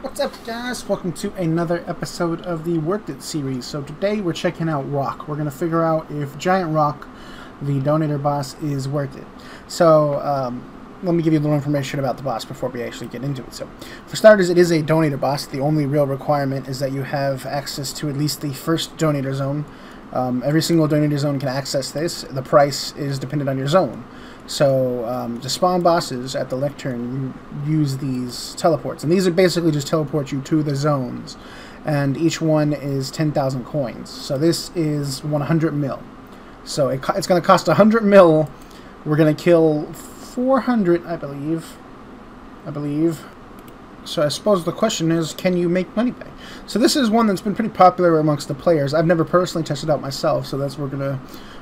What's up guys? Welcome to another episode of the Worth It series. So today we're checking out Roc. We're going to figure out if Giant Roc, the donator boss, is worth it. So um, let me give you a little information about the boss before we actually get into it. So for starters, it is a donator boss. The only real requirement is that you have access to at least the first donator zone. Um, every single donator zone can access this. The price is dependent on your zone. So um, to spawn bosses at the lectern, you use these teleports, and these are basically just teleport you to the zones, and each one is 10,000 coins. So this is 100 mil. So it, it's going to cost 100 mil. We're going to kill 400, I believe. I believe. So I suppose the question is, can you make money back? So this is one that's been pretty popular amongst the players. I've never personally tested out myself, so that's we're gonna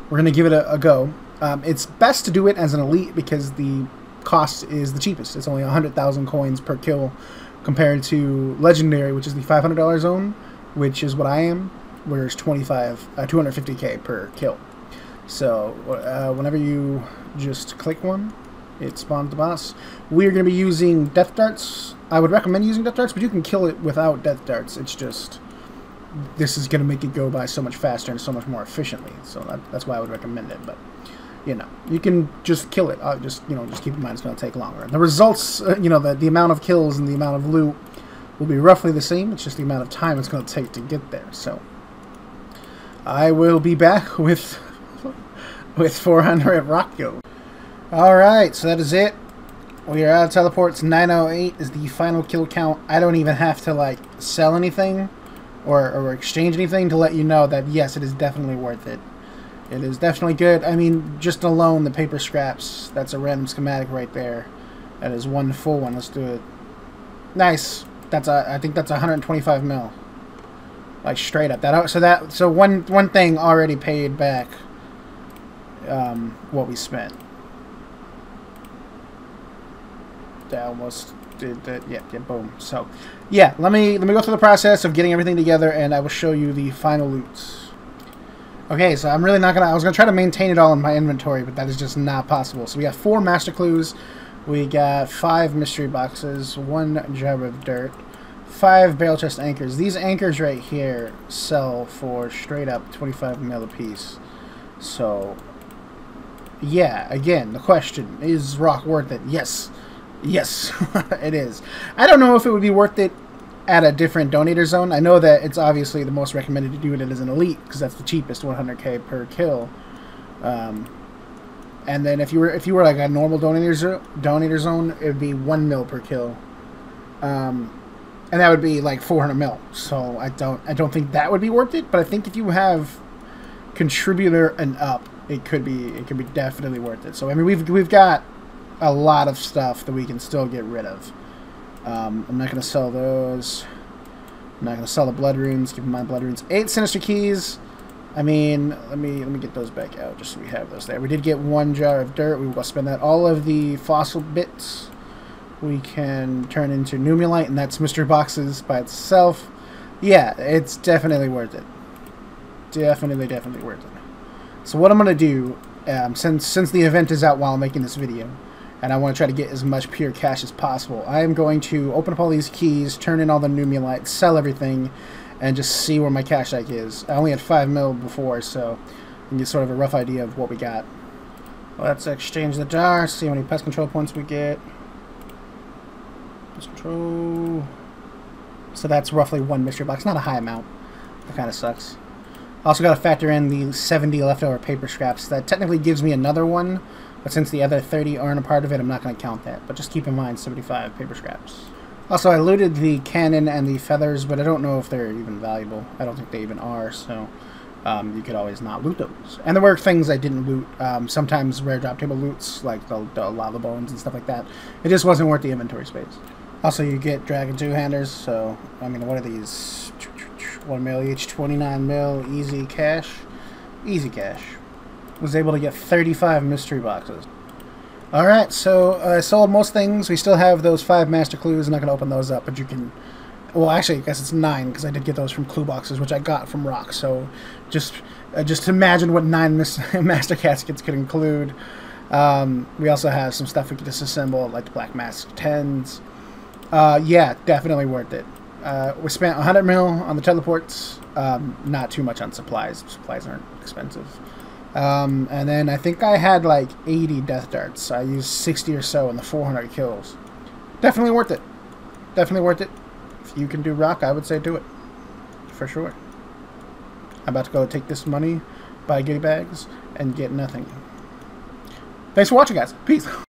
we're gonna give it a, a go. Um, it's best to do it as an elite because the cost is the cheapest. It's only 100,000 coins per kill compared to legendary, which is the $500 zone, which is what I am, where it's 25, uh, 250k per kill. So uh, whenever you just click one, it spawns the boss. We are going to be using death darts. I would recommend using death darts, but you can kill it without death darts. It's just this is going to make it go by so much faster and so much more efficiently. So that, that's why I would recommend it. But you know, you can just kill it. Uh, just you know, just keep in mind it's going to take longer. The results, uh, you know, the the amount of kills and the amount of loot will be roughly the same. It's just the amount of time it's going to take to get there. So I will be back with with 400 Roc go. All right, so that is it. We are out of teleports. 908 is the final kill count. I don't even have to like sell anything or, or exchange anything to let you know that yes, it is definitely worth it. It is definitely good. I mean, just alone, the paper scraps, that's a random schematic right there. That is one full one. Let's do it. Nice. That's a, I think that's 125 mil. Like straight up. That so that so one one thing already paid back um, what we spent. That almost did that. Yeah, yeah, boom. So, yeah, let me let me go through the process of getting everything together, and I will show you the final loot. Okay, so I'm really not gonna. I was gonna try to maintain it all in my inventory, but that is just not possible. So we got four master clues, we got five mystery boxes, one jar of dirt, five barrel chest anchors. These anchors right here sell for straight up 25 mil a piece. So, yeah. Again, the question is Roc worth it? Yes, yes, it is. I don't know if it would be worth it at a different donator zone. I know that it's obviously the most recommended to do it as an elite because that's the cheapest, 100k per kill. Um, and then if you were if you were like a normal donator donator zone, it would be one mil per kill, um, and that would be like 400 mil. So I don't I don't think that would be worth it. But I think if you have contributor and up, it could be it could be definitely worth it. So I mean we've we've got a lot of stuff that we can still get rid of. Um, I'm not going to sell those. I'm not going to sell the blood runes. Keep in mind blood runes. Eight sinister keys. I mean, let me let me get those back out just so we have those there. We did get one jar of dirt. We will spend that. All of the fossil bits we can turn into Numulite, and that's mystery boxes by itself. Yeah, it's definitely worth it. Definitely, definitely worth it. So what I'm going to do, um, since since the event is out while I'm making this video, and I want to try to get as much pure cash as possible. I am going to open up all these keys, turn in all the Numulite, sell everything, and just see where my cash stack is. I only had 5 mil before, so you can get sort of a rough idea of what we got. Let's exchange the jar, see how many pest control points we get. Pest control... So that's roughly one mystery box. Not a high amount. That kind of sucks. Also got to factor in the 70 leftover paper scraps. That technically gives me another one, but since the other 30 aren't a part of it, I'm not going to count that. But just keep in mind 75 paper scraps. Also, I looted the cannon and the feathers, but I don't know if they're even valuable. I don't think they even are, so um, you could always not loot those. And there were things I didn't loot. Um, sometimes rare drop table loots, like the, the, lava bones and stuff like that. It just wasn't worth the inventory space. Also, you get dragon two-handers, so, I mean, what are these? 1 mil each, 29 mil, easy cash. Easy cash was able to get 35 mystery boxes. Alright, so I sold most things. We still have those five master clues. I'm not going to open those up, but you can... Well, actually, I guess it's nine, because I did get those from clue boxes, which I got from Roc. So just uh, just imagine what nine master caskets could include. Um, we also have some stuff we can disassemble, like the Black Mask 10s. Uh, yeah, definitely worth it. Uh, we spent 100 mil on the teleports. Um, not too much on supplies. Supplies aren't expensive. Um, and then I think I had like 80 death darts. I used 60 or so in the 400 kills. Definitely worth it. Definitely worth it. If you can do Roc, I would say do it. For sure. I'm about to go take this money, buy goodie bags, and get nothing. Thanks for watching, guys. Peace.